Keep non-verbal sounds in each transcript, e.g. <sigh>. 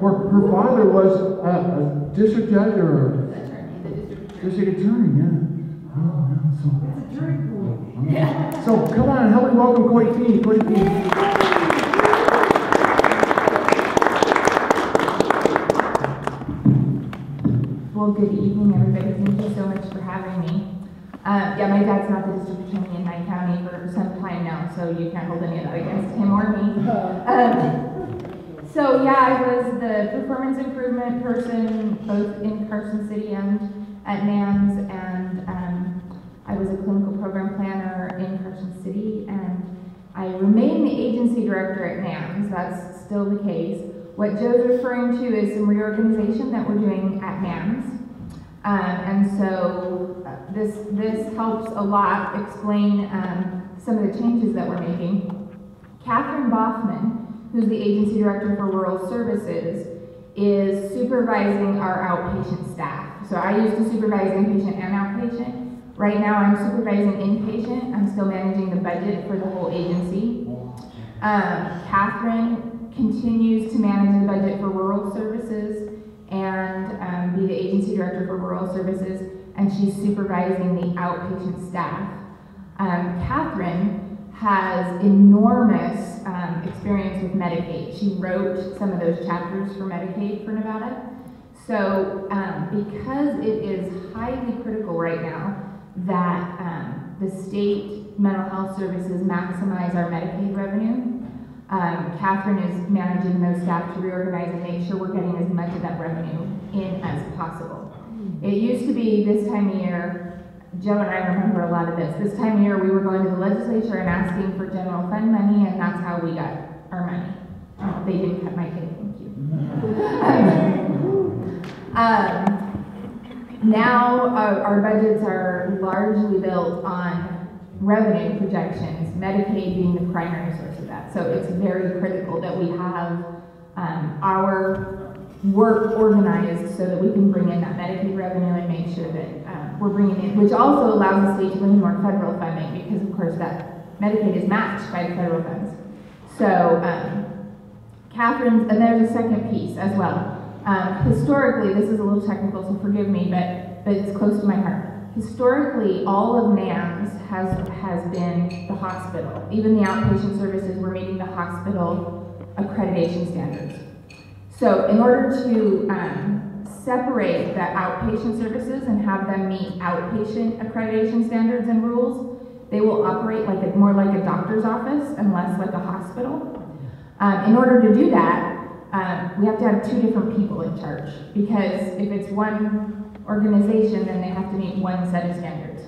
Her, her father was a, a district judge or district attorney, yeah. Oh, yeah, so. Yeah. So come on, help me welcome Cody Phinney. Phinney. Well, good evening, everybody. Thank you so much for having me. Uh, yeah, my dad's not the district attorney in my county for some time now, so you can't hold any of that against him or me. <laughs> Um, so yeah, I was the performance improvement person both in Carson City and at NAMS, and um, I was a clinical program planner in Carson City, and I remain the agency director at NAMS. That's still the case. What Joe's referring to is some reorganization that we're doing at NAMS. Um, and so uh, this, this helps a lot explain um, some of the changes that we're making. Catherine Boffman, who's the agency director for rural services, is supervising our outpatient staff. So I used to supervise inpatient and outpatient. Right now I'm supervising inpatient. I'm still managing the budget for the whole agency. Um, Catherine continues to manage the budget for rural services and um, be the agency director for rural services, and she's supervising the outpatient staff. Um, Catherine has enormous um, experience with Medicaid. She wrote some of those chapters for Medicaid for Nevada. So, um, because it is highly critical right now that um, the state mental health services maximize our Medicaid revenue, um, Catherine is managing those staff to reorganize and make sure we're getting as much of that revenue in as possible. It used to be this time of year, Joe and I remember a lot of this. This time of year, we were going to the legislature and asking for general fund money, and that's how we got our money. Oh, they didn't cut my pay, thank you. <laughs> um, now, our, our budgets are largely built on revenue projections, Medicaid being the primary source of that. So it's very critical that we have um, our work organized so that we can bring in that Medicaid revenue and make sure that um, we're bringing in, which also allows the state to bring in more federal funding because of course that Medicaid is matched by the federal funds. So um, Catherine's, and there's a second piece as well. Um, historically, this is a little technical, so forgive me, but, but it's close to my heart. Historically, all of NAMS has, has been the hospital. Even the outpatient services were meeting the hospital accreditation standards. So in order to um, separate the outpatient services and have them meet outpatient accreditation standards and rules, they will operate like a, more like a doctor's office and less like a hospital. Um, in order to do that, um, we have to have two different people in charge because if it's one organization, then they have to meet one set of standards.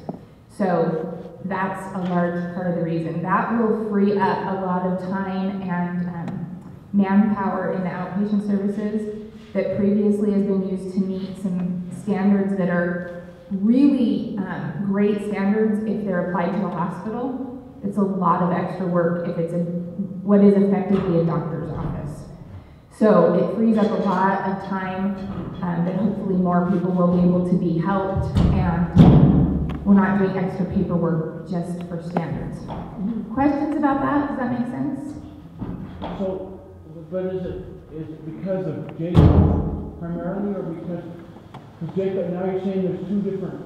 So that's a large part of the reason. That will free up a lot of time and manpower in the outpatient services that previously has been used to meet some standards that are really um, great standards if they're applied to a hospital. It's a lot of extra work if it's a, what is effectively a doctor's office. So it frees up a lot of time um, that hopefully more people will be able to be helped and we're not doing extra paperwork just for standards. Questions about that? Does that make sense? So, but is it, is it because of JCAHO primarily, or because, because JCAHO, now you're saying there's two different,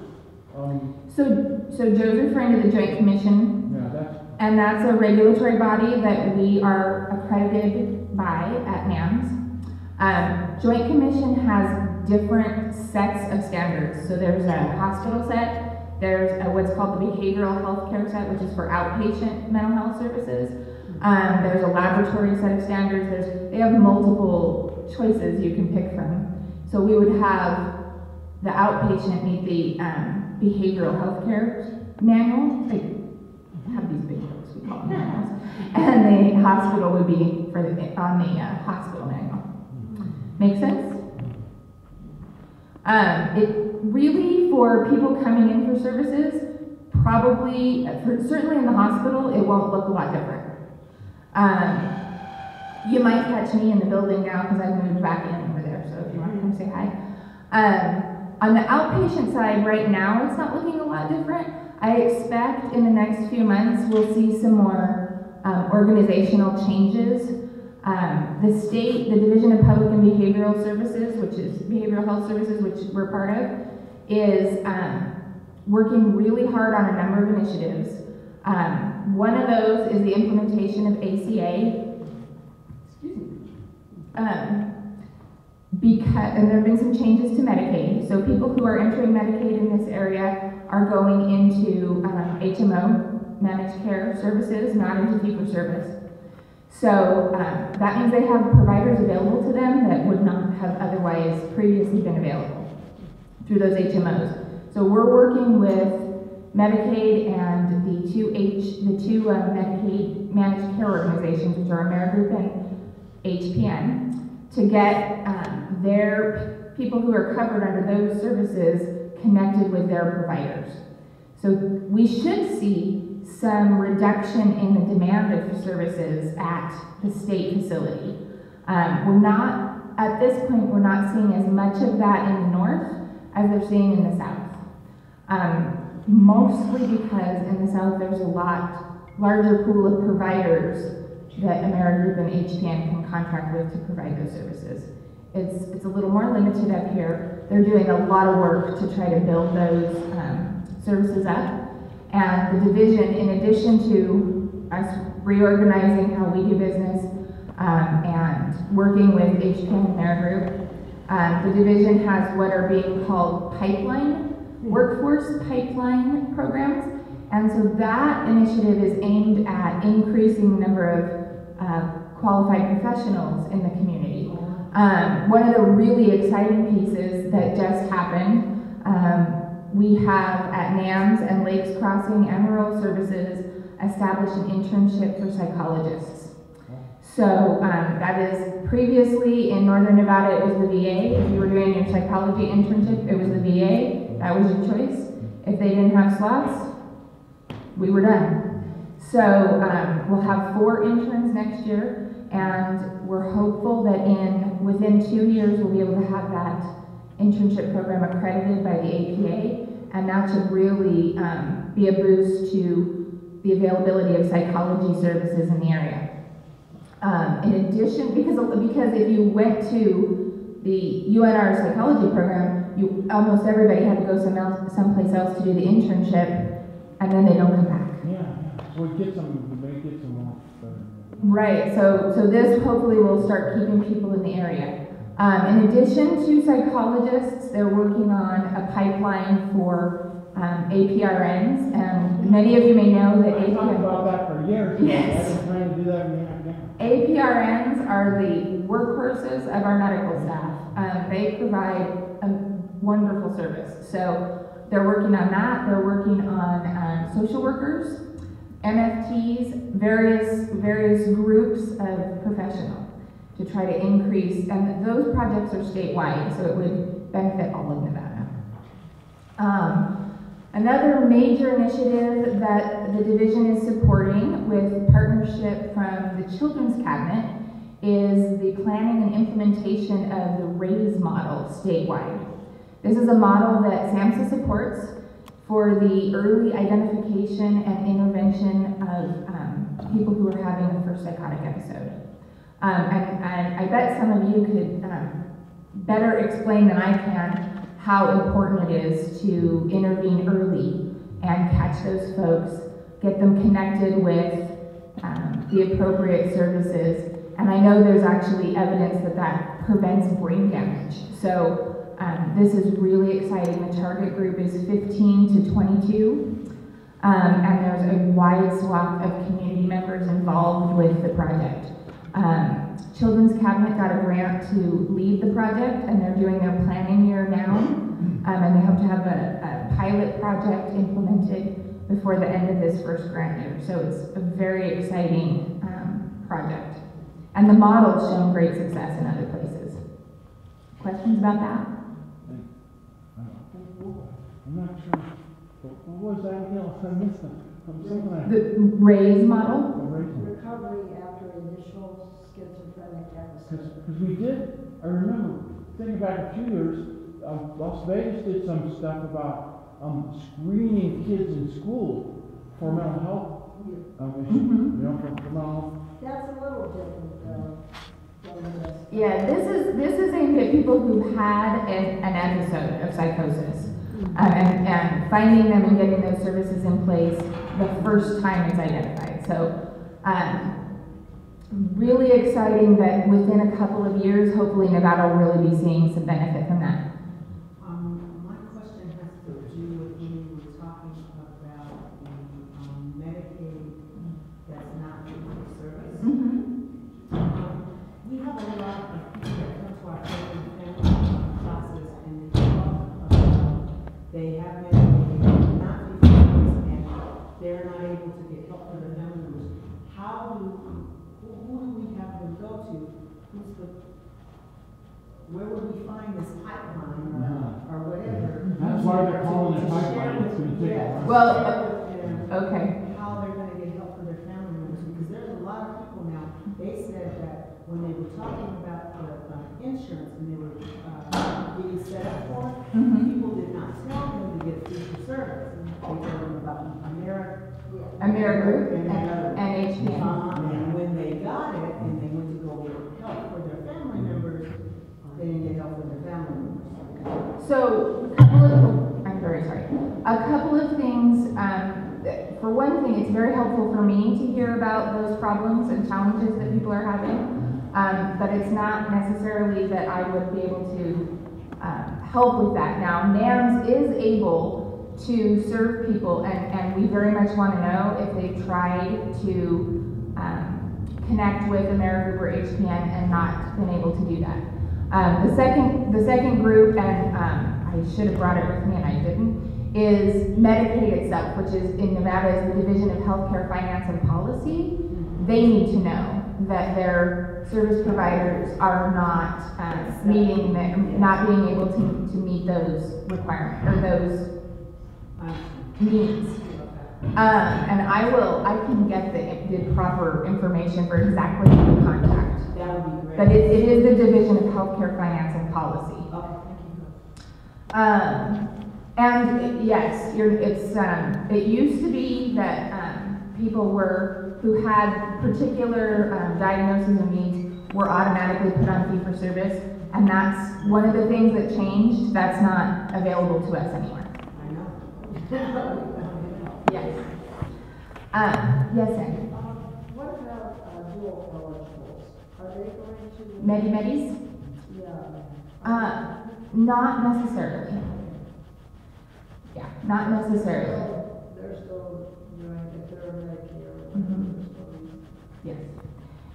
um, So, so Joe's referring to the Joint Commission, yeah, that's, and that's a regulatory body that we are accredited by at NAMS. Um, Joint Commission has different sets of standards. So there's a hospital set, there's a, what's called the behavioral health care set, which is for outpatient mental health services. Um, there's a laboratory set of standards. There's, they have multiple choices you can pick from. So we would have the outpatient meet the um, behavioral health care manual. They have these big books, we call them manuals. And the hospital would be for the, on the uh, hospital manual. Make sense? Um, it really, for people coming in for services, probably, for, certainly in the hospital, it won't look a lot different. Um, you might catch me in the building now because I've moved back in over there, so if you want to come say hi. Um, on the outpatient side, right now, it's not looking a lot different. I expect in the next few months, we'll see some more um, organizational changes Um, the state, the Division of Public and Behavioral Services, which is Behavioral Health Services, which we're part of, is um, working really hard on a number of initiatives. Um, one of those is the implementation of ACA. Excuse me. Um, because, and there have been some changes to Medicaid. So people who are entering Medicaid in this area are going into um, HMO, managed care services, not into fee-for-service. So um, that means they have providers available to them that would not have otherwise previously been available through those HMOs. So we're working with Medicaid and the two H, the two uh, Medicaid managed care organizations, which are AmeriGroup and HPN, to get um, their people who are covered under those services connected with their providers. So we should see some reduction in the demand of services at the state facility. Um, we're not, at this point, we're not seeing as much of that in the north as they're seeing in the south. Um, mostly because in the south, there's a lot larger pool of providers that AmeriGroup and HPN can contract with to provide those services. It's, it's a little more limited up here. They're doing a lot of work to try to build those um, services up. And the division, in addition to us reorganizing how we do business um, and working with HPN and their group, um, the division has what are being called pipeline, workforce pipeline programs. And so that initiative is aimed at increasing the number of uh, qualified professionals in the community. Um, one of the really exciting pieces that just happened, um, we have at NAMS and Lakes Crossing Rural Services established an internship for psychologists. So um, that is previously in Northern Nevada, it was the VA. If you were doing your psychology internship, it was the VA. That was your choice. If they didn't have slots, we were done. So um, we'll have four interns next year, and we're hopeful that in within two years we'll be able to have that internship program accredited by the APA, and that should really um, be a boost to the availability of psychology services in the area. Um, in addition, because because if you went to the UNR psychology program, you almost everybody had to go some else, someplace else to do the internship, and then they don't come back. Yeah, yeah, so it gets them, they get some more. Right, so, so this hopefully will start keeping people in the area. Um, in addition to psychologists, they're working on a pipeline for um, APRNs, and many of you may know that APRNs, about that for years. Yes. I've been trying to do that in the academic. APRNs are the workhorses of our medical staff. Um, they provide a wonderful service. So they're working on that. They're working on um, social workers, MFTs, various various groups of professional to try to increase. And those projects are statewide, so it would benefit all of Nevada. Um, Another major initiative that the division is supporting with partnership from the Children's Cabinet is the planning and implementation of the RAISE model statewide. This is a model that SAMHSA supports for the early identification and intervention of um, people who are having a first psychotic episode. Um, and, and I bet some of you could um, better explain than I can how important it is to intervene early and catch those folks, get them connected with um, the appropriate services. And I know there's actually evidence that that prevents brain damage. So um, this is really exciting. The target group is 15 to 22. Um, and there's a wide swath of community members involved with the project. Um, Children's Cabinet got a grant to lead the project, and they're doing their planning year now. Um, and they hope to have a, a pilot project implemented before the end of this first grant year. So it's a very exciting um, project. And the model's shown great success in other places. Questions about that? I'm not sure, what what was that else, I missed it, something I. The RAISE model? Recovery after initial schizophrenic Because, episode. we did, I remember, thinking back a few years, um, Las Vegas did some stuff about, um, screening kids in school for mental health, um, issues, Mhm. you know, for, for mental health That's a little different, though. Yeah, this is, this is aimed at people who've had an, an episode of psychosis. Um, and, and finding them and getting those services in place the first time it's identified. So, um, really exciting that within a couple of years, hopefully Nevada will really be seeing some benefit from that. Who's the, where would we find this pipeline or, or whatever? That's why they're calling it To- to share pipeline. It's gonna take a yeah, while. to Well, share with them Okay. how they're gonna get help for their family members, because there's a lot of people now, they said that when they were talking about the, uh, insurance and they were, uh, getting set up for it, Mhm. people did not tell them to get fee for service. They told them about America. Amerigroup And the and, and HPN. Uh-huh, and when they got it, and they went to go get help for their family members, they didn't get help for their family members. So, a couple of, I'm very sorry. A couple of things, um, for one thing, it's very helpful for me to hear about those problems and challenges that people are having. Um, but it's not necessarily that I would be able to, um, help with that. Now, NAMS is able to serve people, and, and we very much want to know if they've tried to, um, connect with Amerigroup or HPN and not been able to do that. Um, the second, the second group, and, um, I should have brought it with me and I didn't, is Medicaid itself, which is in Nevada is the Division of Healthcare Finance and Policy. They need to know that their service providers are not, um, meeting, the- not being able to, to meet those requirements, or those Um, needs. Um, and I will, I can get the, the proper information for exactly who to contact. That would be great. But it, it is the Division of Healthcare Finance and Policy. Okay, thank you. Um, and yes, you're, it's, um, it used to be that, um, people were, who had particular, um, diagnoses and needs were automatically put on fee for service. And that's one of the things that changed, that's not available to us anymore. I know. <laughs> Yes. Um, yes, sir. Um, What about uh, dual eligibles? Are they going to? Medi Medis? Yeah. Uh, not necessarily. Yeah, not necessarily. Still- They're still doing, if they're Medicare, they're still Yes.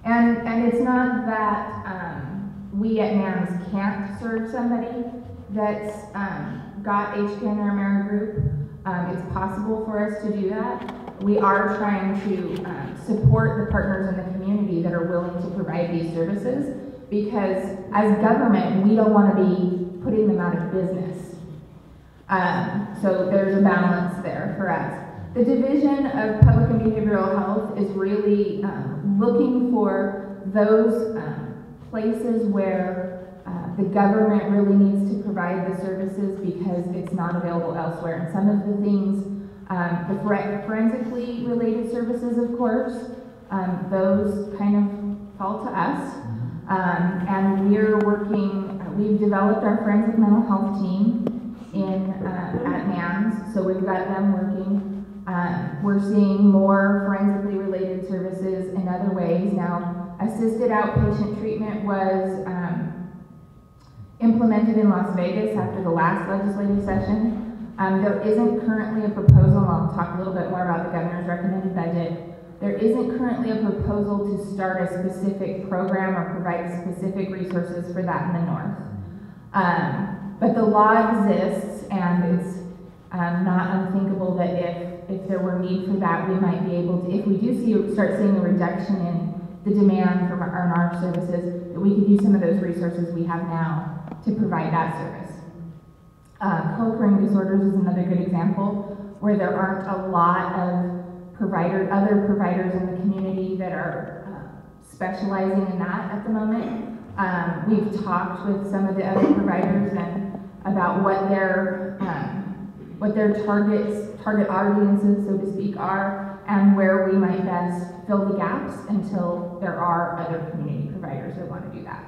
And, and it's not that, um, we at NAMS can't serve somebody that's, um, got HPN or Amerigroup. Um, it's possible for us to do that. We are trying to, um, support the partners in the community that are willing to provide these services. Because as government, we don't wanna be putting them out of business. Um, so there's a balance there for us. The Division of Public and Behavioral Health is really um, looking for those um, places where the government really needs to provide the services because it's not available elsewhere. And some of the things, um, the forensically related services, of course, um, those kind of fall to us. Um, and we're working, uh, we've developed our forensic mental health team in, uh, at NAMS, so we've got them working. Um, we're seeing more forensically related services in other ways. Now, assisted outpatient treatment was, um, implemented in Las Vegas after the last legislative session. Um, there isn't currently a proposal, and I'll talk a little bit more about the governor's recommended budget. There isn't currently a proposal to start a specific program or provide specific resources for that in the north. Um, but the law exists, and it's um, not unthinkable that if, if there were need for that, we might be able to, if we do see, start seeing a reduction in the demand for our, our services, that we could use some of those resources we have now to provide that service. Uh, co-occurring disorders is another good example where there aren't a lot of provider, other providers in the community that are uh, specializing in that at the moment. Um, we've talked with some of the other providers and about what their, um, what their targets, target audiences, so to speak, are, and where we might best fill the gaps until there are other community providers that want to do that.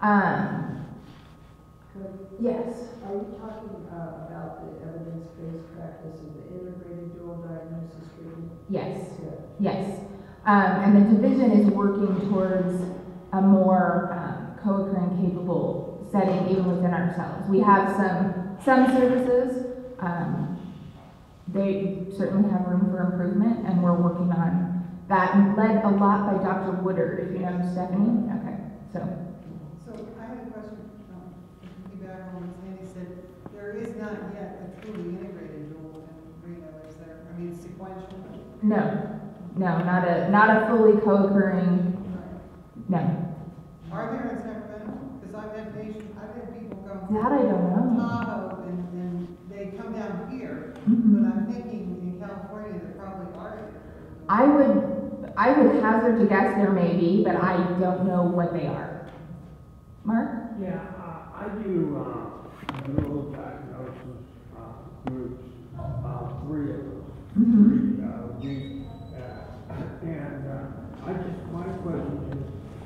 Um, yes, Are you talking uh, about the evidence-based practice of the integrated dual diagnosis treatment? yes. Yeah. Yes, um, and the division is working towards a more, um, co-occurring capable setting even within ourselves. We have some, some services, um, they certainly have room for improvement, and we're working on that, and led a lot by Dr. Woodard, if you know Stephanie, okay, so. So I have a question, um, to piggyback on Sandy said, there is not yet a truly integrated dual in Reno, is there? I mean, sequential? No, no, not a, not a fully co-occurring, no. Are there in Sacramento? Because I've had patients, I've had people come from That I don't know. Tahoe and, and they come down here, Mhm. but I'm thinking in California, there probably are integrated dual. I would, I would hazard to guess there may be, but I don't know what they are. Mark? Yeah, I do, uh, dual diagnosis, uh, groups, uh, three of them. Mhm. Three, uh, we, uh, and, uh, I just, my question is,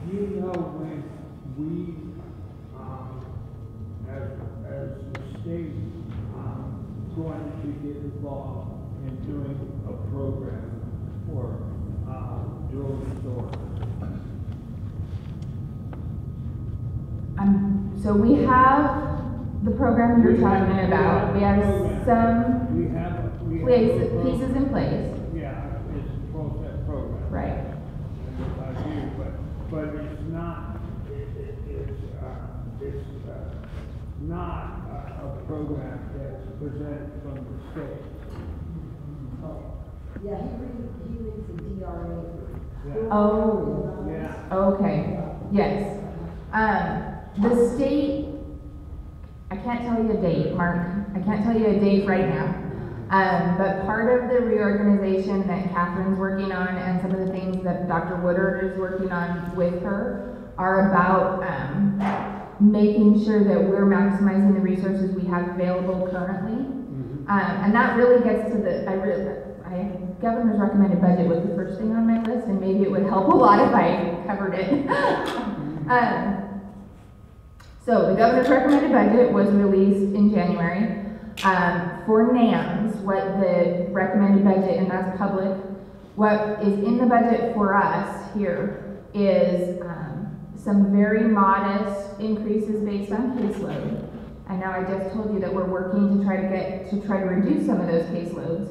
do you know when we, um, as, as the state, um, going to get involved in doing a program for, uh, dual disorders? Um, so we have the program you're We have- talking about. We have program. some We have, we have. places, a pieces in place. Yeah, it's a process program. Right. And it's like you, but, but it's not, it, it, it's, uh, it's, uh, not a, a program that's presented from the state. Oh, Yeah, he reads, he reads the DRA. Yeah. Oh, Yeah, okay, yes. Um, the state, I can't tell you a date, Mark. I can't tell you a date right now. Um, but part of the reorganization that Catherine's working on and some of the things that Dr. Woodard is working on with her are about, um, making sure that we're maximizing the resources we have available currently. Um, and that really gets to the, I really, I, governor's recommended budget was the first thing on my list, and maybe it would help a lot if I covered it. <laughs> So the governor's recommended budget was released in January. Um, for NAMS, what the recommended budget, and that's public, what is in the budget for us here is, um, some very modest increases based on caseload. I know I just told you that we're working to try to get, to try to reduce some of those caseloads.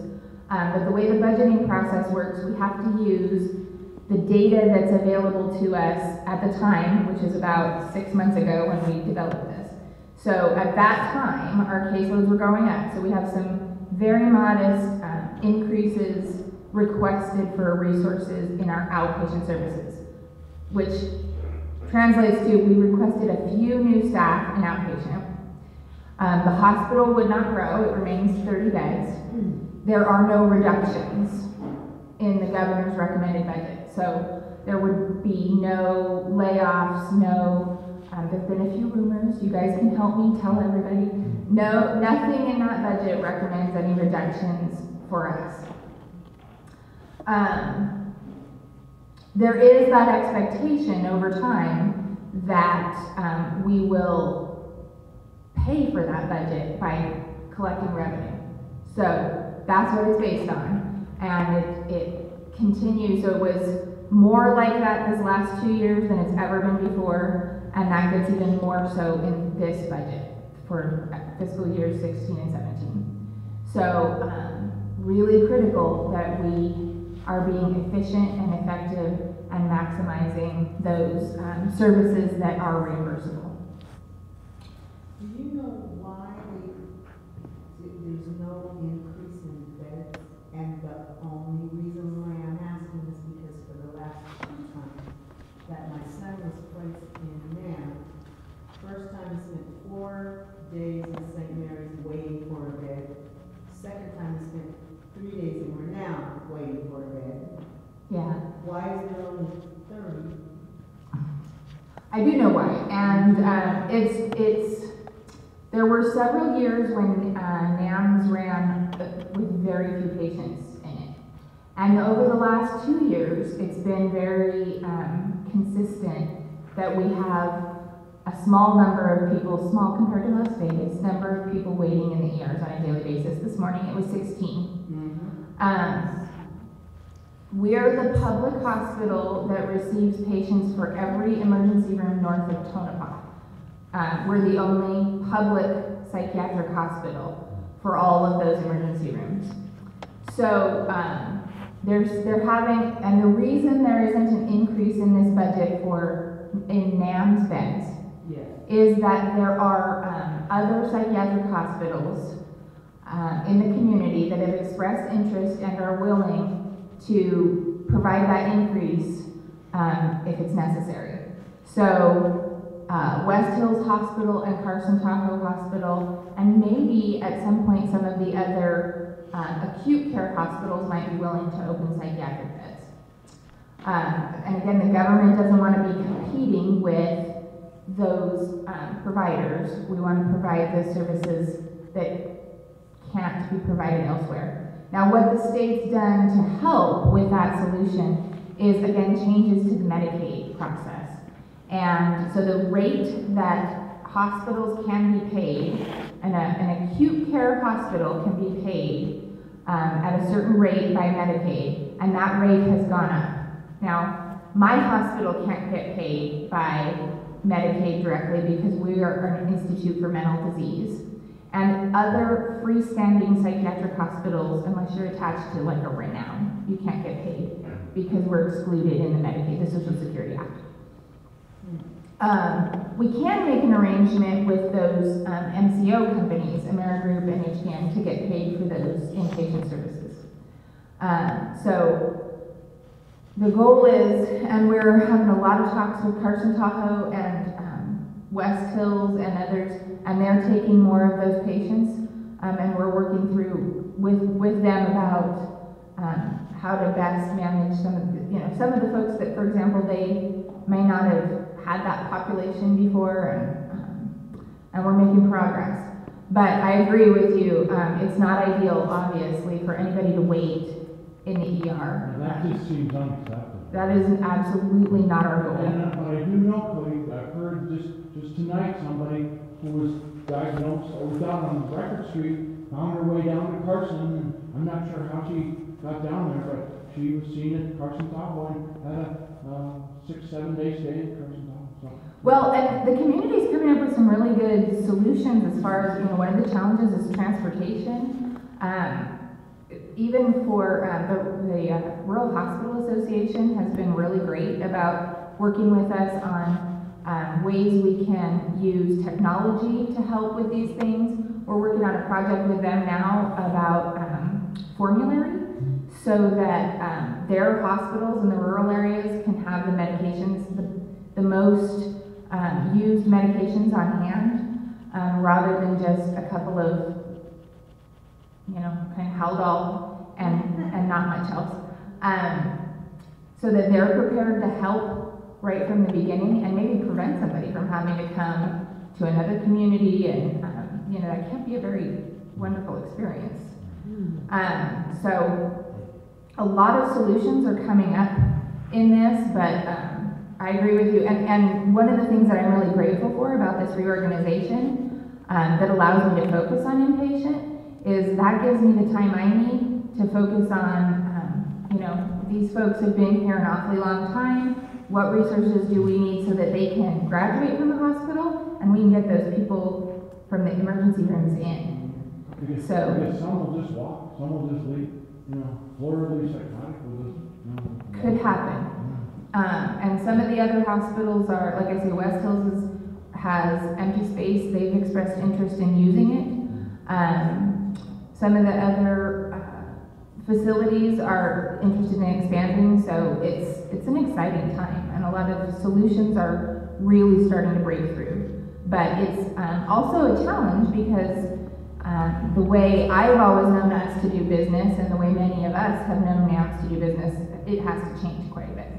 Um, but the way the budgeting process works, we have to use the data that's available to us at the time, which is about six months ago when we developed this. So at that time, our caseloads were going up, so we have some very modest, um, increases requested for resources in our outpatient services, which translates to, we requested a few new staff in outpatient. Um, the hospital would not grow, it remains thirty beds. There are no reductions in the governor's recommended budget. So there would be no layoffs, no, um, there've been a few rumors, you guys can help me tell everybody. No, nothing in that budget recommends any reductions for us. Um, there is that expectation over time that, um, we will pay for that budget by collecting revenue. So that's what it's based on. And it, it continues, so it was more like that this last two years than it's ever been before. And that gets even more so in this budget for fiscal years sixteen and seventeen. So, um, really critical that we are being efficient and effective and maximizing those, um, services that are reimbursable. Do you know why they, th- there's no increase in beds? And the only reason why I'm asking is because for the last two times that my son was placed in NAM, first time he spent four days in St. Mary's waiting for a bed. Second time he spent three days and we're now waiting for a bed. Yeah. Why is there only thirty? I do know why, and um, it's it's there were several years when uh, NAMS ran with very few patients in it, And over the last two years, it's been very um, consistent that we have a small number of people, small compared to Las Vegas, number of people waiting in the ERs on a daily basis. This morning it was 16. Um, we're the public hospital that receives patients for every emergency room north of Tonopah. Uh, we're the only public psychiatric hospital for all of those emergency rooms. So, um, there's, they're having, and the reason there isn't an increase in this budget for, in NAM's beds Yes. is that there are um, other psychiatric hospitals uh, in the community that have expressed interest and are willing to provide that increase um, if it's necessary. So, uh, West Hills Hospital and Carson Tahoe Hospital, and maybe at some point some of the other um, acute care hospitals might be willing to open psychiatric beds. Um, and again, the government doesn't want to be competing with those um, providers. We want to provide the services that can't be provided elsewhere. Now, what the state's done to help with that solution is, again, changes to the Medicaid process. And so the rate that hospitals can be paid, and an acute care hospital can be paid um, at a certain rate by Medicaid, and that rate has gone up. Now, my hospital can't get paid by Medicaid directly because we are an institute for mental disease. And other freestanding psychiatric hospitals, unless you're attached to like a Renown, you can't get paid because we're excluded in the Medicaid, the Social Security Act. Um, we can make an arrangement with those um, MCO companies, Amerigroup and HPN, to get paid for those inpatient services. Um, so the goal is, and we're having a lot of talks with Carson Tahoe and um, West Hills and others, and they're taking more of those patients, um, and we're working through with with them about um, how to best manage some of the, you know some of the folks that, for example, they may not have had that population before, and um, and we're making progress. But I agree with you. Um, it's not ideal, obviously, for anybody to wait in the ER. That just seems unacceptable. That is absolutely not our goal. And, uh, but I do know, Cody, I've heard just, just tonight, somebody who was diagnosed, or was down on Record Street, found her way down to Carson, and I'm not sure how she got down there, but she was seen at Carson Tahoe and had a, uh, six, seven day stay at Carson Tahoe, so. Well, and the community's coming up with some really good solutions as far as, you know, one of the challenges is transportation. Um, even for, uh, the, the uh, Rural Hospital Association has been really great about working with us on, um, ways we can use technology to help with these things. We're working on a project with them now about, um, formulary so that, um, their hospitals in the rural areas can have the medications, the, the most, um, used medications on hand, um, rather than just a couple of, you know, kind of Haldol and, and not much else. Um, so that they're prepared to help right from the beginning and maybe prevent somebody from having to come to another community and, um, you know, that can't be a very wonderful experience. Um, so a lot of solutions are coming up in this, but um, I agree with you. And, and one of the things that I'm really grateful for about this reorganization um, that allows me to focus on inpatient is that gives me the time I need to focus on, um, you know, these folks have been here an awfully long time. What resources do we need so that they can graduate from the hospital and we can get those people from the emergency rooms in? Because, So- because some will just walk, some will just leave, you know, Florida psychotic will just, you know. Could happen. Um, and some of the other hospitals are, like I say, West Hills is, has empty space, they've expressed interest in using it. Um, some of the other, uh, facilities are interested in expanding, so it's, it's an exciting time, and a lot of solutions are really starting to break through. But it's, um, also a challenge because, um, the way I've always known us to do business and the way many of us have known NAMS to do business, it has to change quite a bit.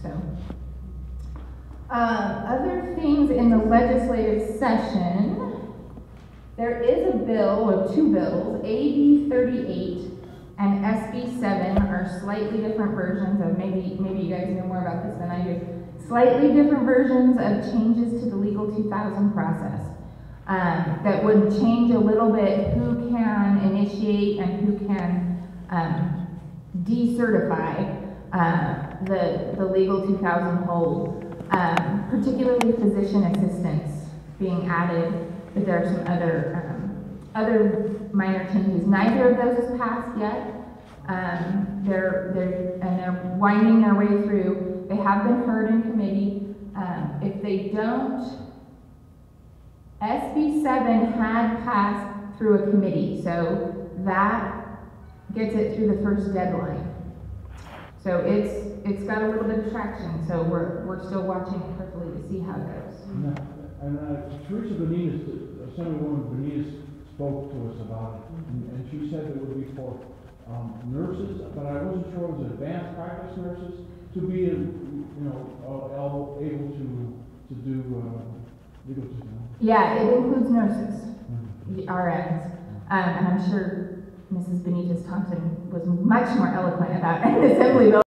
So. Um, other things in the legislative session, there is a bill, or two bills, AB thirty-eight, and SB seven are slightly different versions of, maybe, maybe you guys know more about this than I do. Slightly different versions of changes to the legal two thousand process. Um, that would change a little bit who can initiate and who can, um, decertify, uh, the, the legal two thousand hold. Um, particularly physician assistants being added, but there are some other, um, other minor changes. Neither of those has passed yet. Um, they're, they're, and they're winding their way through. They have been heard in committee. Um, if they don't, SB seven had passed through a committee, so that gets it through the first deadline. So it's, it's got a little bit of traction, so we're, we're still watching carefully to see how it goes. And, uh, And uh, Teresa Benitez, Assemblywoman Benitez spoke to us about it, and, and she said it would be for, um, nurses, but I wasn't sure it was advanced practice nurses, to be, you know, uh, able, able to, to do, uh, legal, know. Yeah, it includes nurses, the RNs, um, and I'm sure Mrs. Benitez Thompson was much more eloquent about an assembly bill